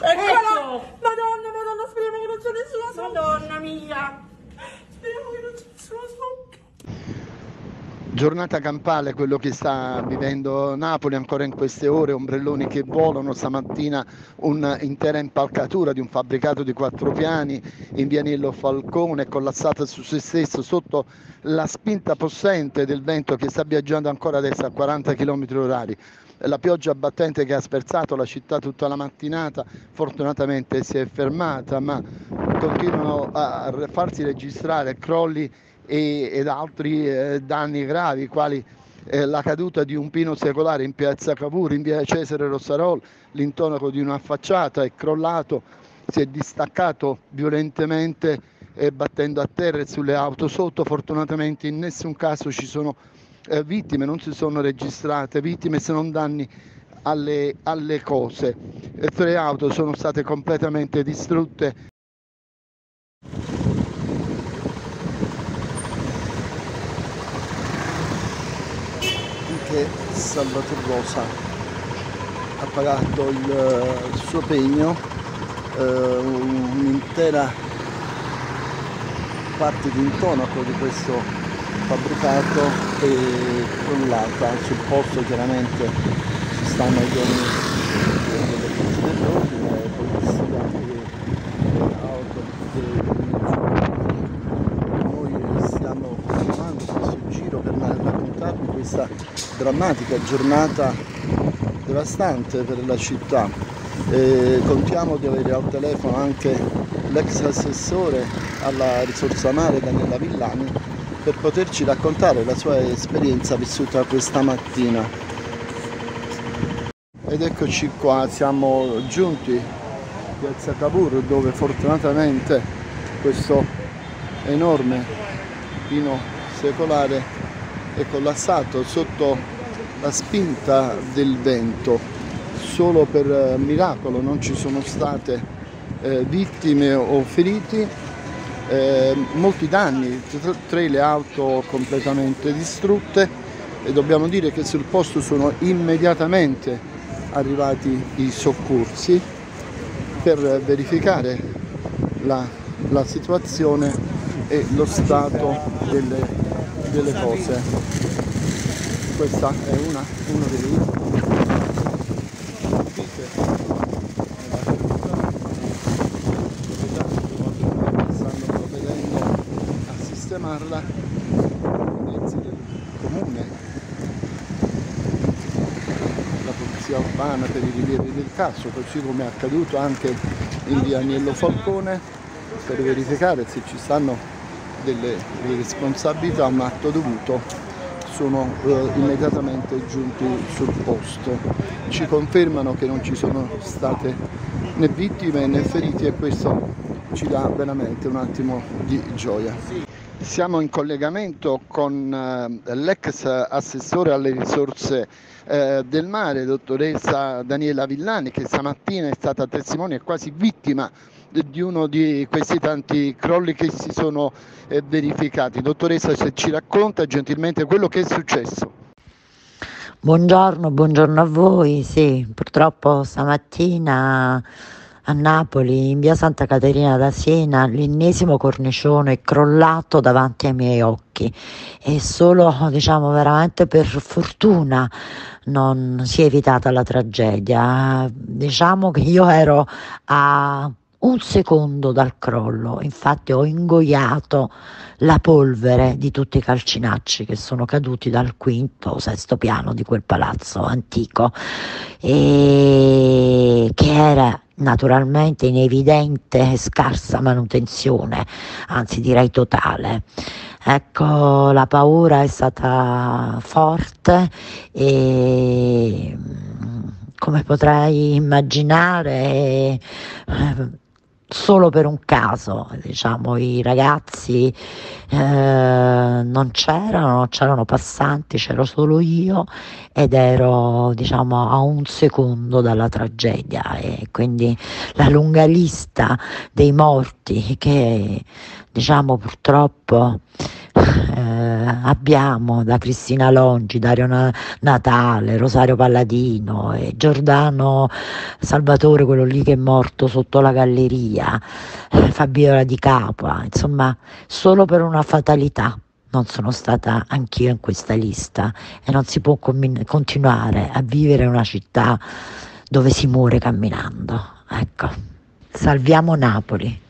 Eccola! Ecco. Madonna, madonna, speriamo che non c'è nessuno. Madonna mia! Speriamo che non c'è nessuno. Giornata campale, quello che sta vivendo Napoli ancora in queste ore, ombrelloni che volano, stamattina un'intera impalcatura di un fabbricato di quattro piani in Vianello Falcone collassata su se stesso sotto la spinta possente del vento che sta viaggiando ancora adesso a 40 km orari. La pioggia battente che ha spersato la città tutta la mattinata fortunatamente si è fermata, ma continuano a farsi registrare crolli e, ed altri eh, danni gravi quali eh, la caduta di un pino secolare in piazza Cavour, in via Cesare Rossarol, l'intonaco di una facciata è crollato, si è distaccato violentemente eh, battendo a terra e sulle auto sotto, fortunatamente in nessun caso ci sono eh, vittime, non si sono registrate vittime se non danni alle, alle cose. Le tre auto sono state completamente distrutte. Anche Salvatore Rosa ha pagato il, il suo pegno, eh, un'intera parte di intonaco di questo fabbricato è crollata sul posto chiaramente ci stanno i giorni delle forze dell'ordine, polizia e auto che noi stiamo continuando questo giro per raccontarvi questa drammatica giornata devastante per la città. E contiamo di avere al telefono anche l'ex assessore alla risorsa mare Daniela Villani per poterci raccontare la sua esperienza vissuta questa mattina. Ed eccoci qua, siamo giunti Piazza Cavour dove fortunatamente questo enorme pino secolare è collassato sotto la spinta del vento. Solo per miracolo non ci sono state eh, vittime o feriti, eh, molti danni, tre le auto completamente distrutte e dobbiamo dire che sul posto sono immediatamente arrivati i soccorsi per verificare la, la situazione e lo stato delle, delle cose. Questa è una, uno dei stanno provvedendo a sistemarla i mezzi del comune, la polizia urbana per i rilievi del caso, così come è accaduto anche in via Agnello Falcone per verificare se ci stanno delle responsabilità, un atto dovuto sono eh, immediatamente giunti sul posto. Ci confermano che non ci sono state né vittime né feriti e questo ci dà veramente un attimo di gioia. Siamo in collegamento con eh, l'ex assessore alle risorse eh, del mare, dottoressa Daniela Villani, che stamattina è stata testimone e quasi vittima di uno di questi tanti crolli che si sono eh, verificati. Dottoressa, se ci racconta gentilmente quello che è successo. Buongiorno, buongiorno a voi. Sì, purtroppo stamattina a Napoli, in via Santa Caterina da Siena, l'ennesimo cornicione è crollato davanti ai miei occhi e solo, diciamo, veramente per fortuna non si è evitata la tragedia. Diciamo che io ero a un secondo dal crollo, infatti ho ingoiato la polvere di tutti i calcinacci che sono caduti dal quinto o sesto piano di quel palazzo antico e che era naturalmente in evidente scarsa manutenzione, anzi direi totale. Ecco, la paura è stata forte e come potrei immaginare eh, solo per un caso, diciamo, i ragazzi eh, non c'erano, c'erano passanti, c'ero solo io ed ero, diciamo, a un secondo dalla tragedia e quindi la lunga lista dei morti che, diciamo, purtroppo eh, abbiamo da Cristina Longi, Dario Natale, Rosario Palladino e Giordano Salvatore, quello lì che è morto sotto la galleria, eh, Fabiola di Capua, insomma, solo per una fatalità non sono stata anch'io in questa lista e non si può com- continuare a vivere in una città dove si muore camminando. Ecco, salviamo Napoli.